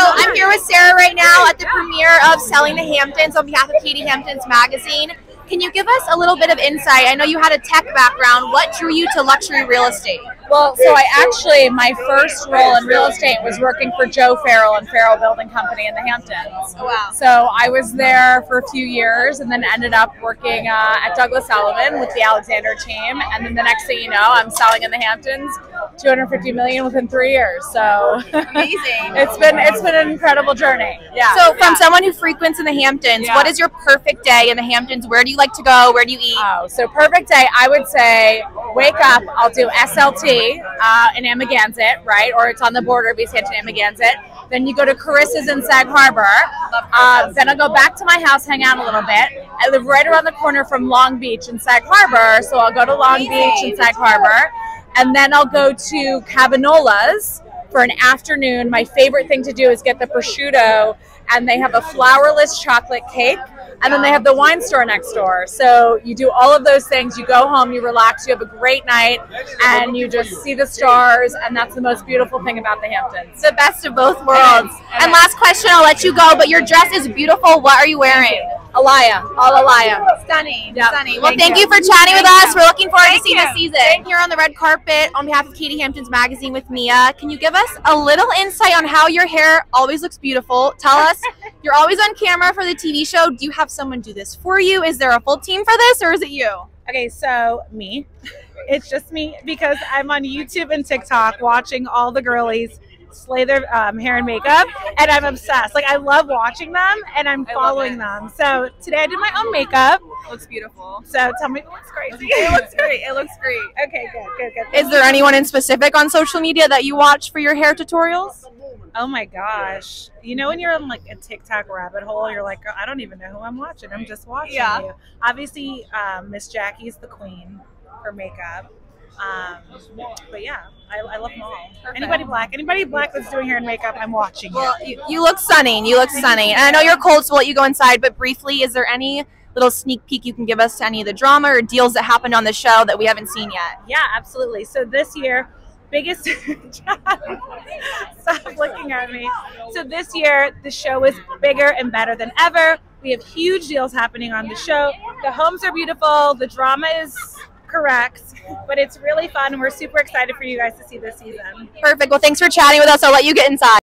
I'm here with Sarah right now at the premiere of Selling the Hamptons on behalf of KDHamptons Magazine. Can you give us a little bit of insight? I know you had a tech background. What drew you to luxury real estate? Well, so I actually, my first role in real estate was working for Joe Farrell and Farrell Building Company in the Hamptons. Oh, wow. So I was there for a few years and then ended up working uh, at Douglas Elliman with the Alexander team. And then the next thing you know, I'm selling in the Hamptons, 250 million within three years. So Amazing. it's been it's been an incredible journey. Yeah. So, from yeah. someone who frequents in the Hamptons, Yeah. what is your perfect day in the Hamptons? Where do you like to go? Where do you eat? Oh, so perfect day. I would say wake up. I'll do SLT uh, in Amagansett, right? Or it's on the border of East Hampton, Amagansett. Then you go to Carissa's in Sag Harbor. Uh, then I'll go back to my house, hang out a little bit. I live right around the corner from Long Beach in Sag Harbor, so I'll go to Long Beach in Sag Harbor. And then I'll go to Cabanola's for an afternoon. My favorite thing to do is get the prosciutto, and they have a flourless chocolate cake. And then they have the wine store next door. So you do all of those things. You go home, you relax, you have a great night, and you just see the stars. And that's the most beautiful thing about the Hamptons. the best of both worlds. And last question, I'll let you go, but your dress is beautiful. What are you wearing? Alaïa, all Alaïa. Stunning. Yep. Stunning. Well, Thank thank, you. you. for chatting with Thank us. you. We're looking forward Thank to seeing you. the season. Thank Here on the red carpet on behalf of KDHampton's magazine with Mia. Can you give us a little insight on how your hair always looks beautiful? Tell us, you're always on camera for the TV show. Do you have someone do this for you? Is there a full team for this or is it you? Okay, so me. It's just me because I'm on YouTube and TikTok watching all the girlies slay their um, hair and makeup, and I'm obsessed. Like I love watching them, and I'm following them. So today I did my own makeup. looks beautiful. So tell me, it looks crazy. It looks great. It looks great. okay, good, good, good. Is there anyone in specific on social media that you watch for your hair tutorials? Oh my gosh! You know when you're in like a TikTok rabbit hole, you're like, I don't even know who I'm watching. I'm just watching Yeah. you. Obviously, um, Miss Jackie's the queen for makeup. Um, but yeah, I, I love them all. Anybody black, anybody black that's doing hair and makeup, I'm watching. Well, you. you, you look stunning. You look stunning. And I know you're cold, so we'll let you go inside. But briefly, is there any little sneak peek you can give us to any of the drama or deals that happened on the show that we haven't seen yet? Yeah, absolutely. So this year, biggest stop looking at me. So this year, the show is bigger and better than ever. We have huge deals happening on the show. The homes are beautiful. The drama is correct, but it's really fun, and we're super excited for you guys to see this season. Perfect. Well, thanks for chatting with us. I'll let you get inside.